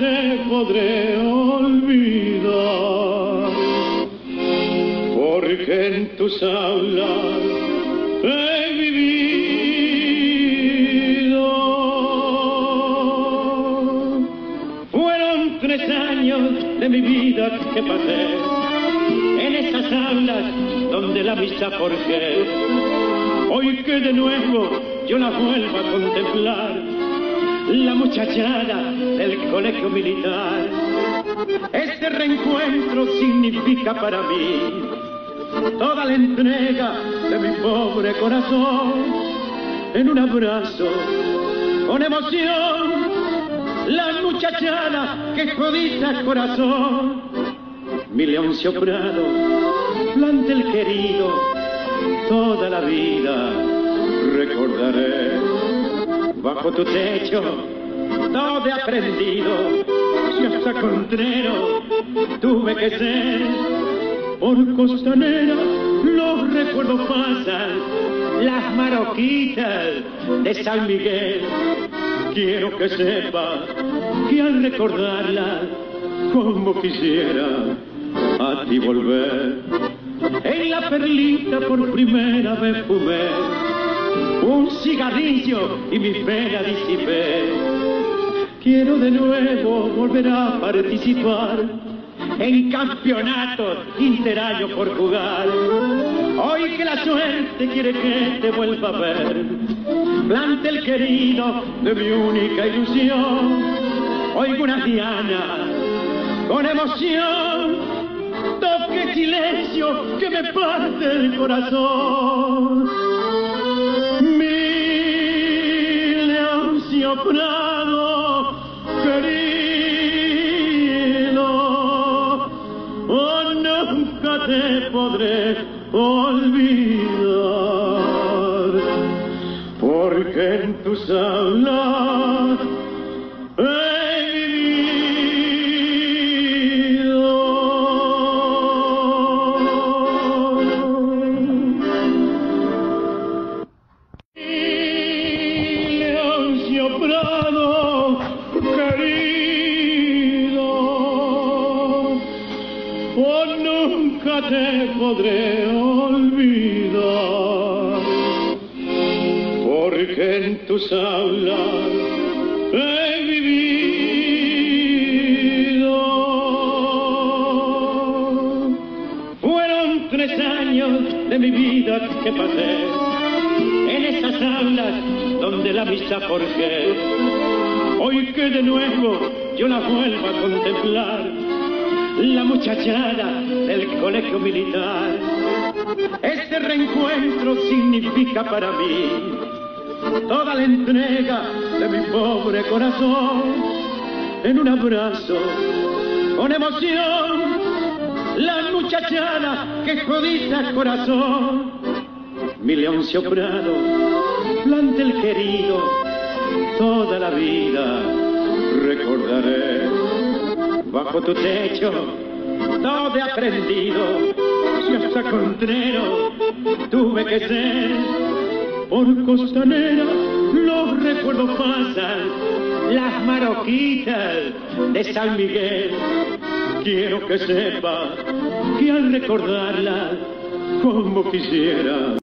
te podré olvidar, porque en tus aulas he vivido. Fueron tres años de mi vida que pasé la amistad forjé. Hoy que de nuevo yo la vuelvo a contemplar, la muchachada del colegio militar. Este reencuentro significa para mí toda la entrega de mi pobre corazón en un abrazo con emoción. La muchachada que codiza el corazón mi Leoncio Prado, el querido, toda la vida recordaré. Bajo tu techo, todo he aprendido, si hasta contrero tuve que ser. Por costanera los recuerdos pasan, las maroquitas de San Miguel. Quiero que sepa que al recordarla, como quisiera, ti volver. En la perlita por primera vez fumé un cigarrillo y mi pena disipé. Quiero de nuevo volver a participar en campeonatos interaños por jugar. Hoy que la suerte quiere que te vuelva a ver, el querido de mi única ilusión. Oigo una diana con emoción toque silencio que me parte el corazón. Mi Leoncio Prado, querido, oh, nunca te podré olvidar, porque en tus aulas te podré olvidar, porque en tus aulas he vivido. Fueron tres años de mi vida que pasé en esas aulas donde la amistad forjé. Hoy que de nuevo yo la vuelvo a contemplar, la muchachada del colegio militar. Este reencuentro significa para mí toda la entrega de mi pobre corazón en un abrazo con emoción. La muchachada que codiza el corazón mi Leoncio Prado, el querido, toda la vida recordaré. Bajo tu techo, todo he aprendido, si hasta contrero tuve que ser. Por costanera los recuerdos pasan, las maroquitas de San Miguel. Quiero que sepa que al recordarla como quisiera